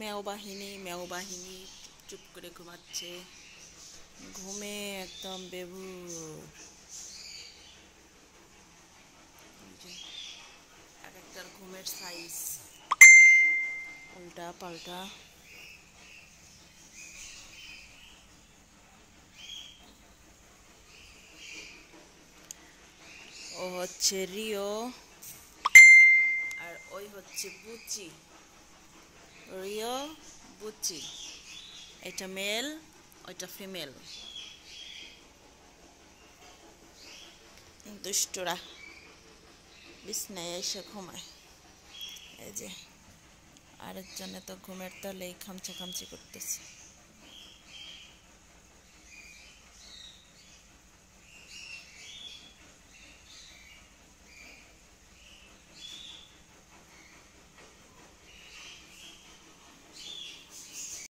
মেও বাহিনী মেও বাহিনী চুপ করে ঘুমাচ্ছে। ঘুমে একদম বেবুর এক একটার ঘুমের সাইজ উল্টা পাল্টা। ও হচ্ছে রিও। আর ওই হচ্ছে বুচি রিও বুচি। এটা মেল, ওইটা ফিমেল। দুষ্টরা। বিছনায় এসে ঘুমায়। এই যে, আরেকজনে তো ঘুমের তলে খামচা খামচি করতেছে।